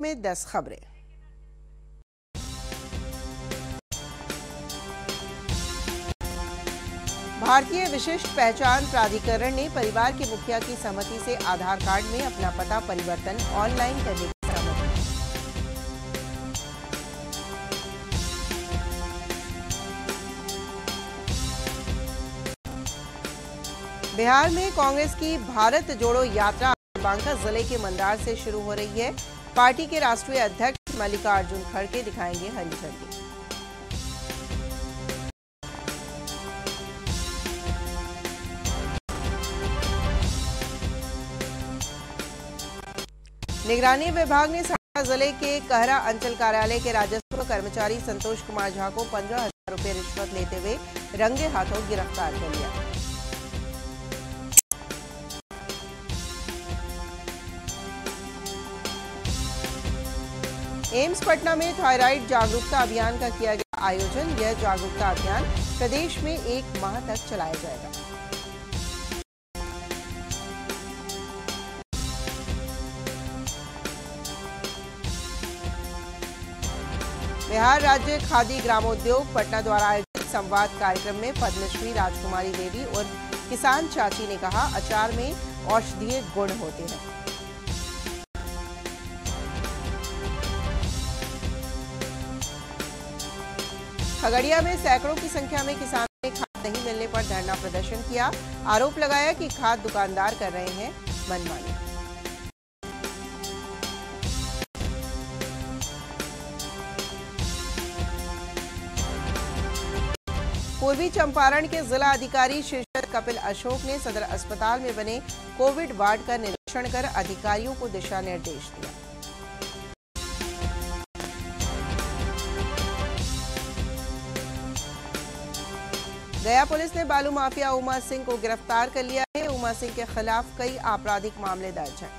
में दस खबरें। भारतीय विशिष्ट पहचान प्राधिकरण ने परिवार के मुखिया की सहमति से आधार कार्ड में अपना पता परिवर्तन ऑनलाइन करने की सहमति। बिहार में कांग्रेस की भारत जोड़ो यात्रा बांका ज़िले के मंदार से शुरू हो रही है। पार्टी के राष्ट्रीय अध्यक्ष मल्लिकार्जुन खड़गे दिखाएँगे हरी झंडी। निगरानी विभाग ने सहारा ज़िले के कहरा अंचल कार्यालय के राजस्व कर्मचारी संतोष कुमार झा को पंद्रह हज़ार रुपये रिश्वत लेते हुए रंगे हाथों गिरफ़्तार कर लिया। एम्स पटना में थायराइड जागरूकता अभियान का किया गया आयोजन। यह जागरूकता अभियान प्रदेश में एक माह तक चलाया जाएगा। बिहार राज्य खादी ग्रामोद्योग पटना द्वारा आयोजित संवाद कार्यक्रम में पद्मश्री राजकुमारी देवी और किसान चाची ने कहा, अचार में औषधीय गुण होते हैं। खगड़िया में सैकड़ों की संख्या में किसानों ने खाद नहीं मिलने पर धरना प्रदर्शन किया। आरोप लगाया कि खाद दुकानदार कर रहे हैं मनमानी। पूर्वी चंपारण के जिला अधिकारी शीर्षक कपिल अशोक ने सदर अस्पताल में बने कोविड वार्ड का निरीक्षण कर अधिकारियों को दिशा निर्देश दिया। गया पुलिस ने बालू माफिया उमा सिंह को गिरफ़्तार कर लिया है। उमा सिंह के खिलाफ कई आपराधिक मामले दर्ज हैं।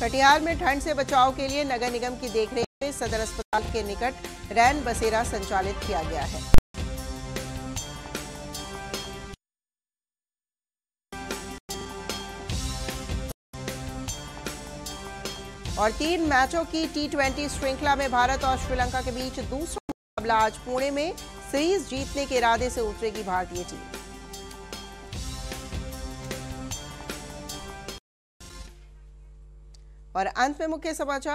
कटिहार में ठंड से बचाव के लिए नगर निगम की देखरेख में सदर अस्पताल के निकट रैन बसेरा संचालित किया गया है। और तीन मैचों की टी ट्वेंटी श्रृंखला में भारत और श्रीलंका के बीच दूसरा मुकाबला आज पुणे में सीरीज़ जीतने के इरादे से उतरेगी भारतीय टीम। और अंत में मुख्य समाचार।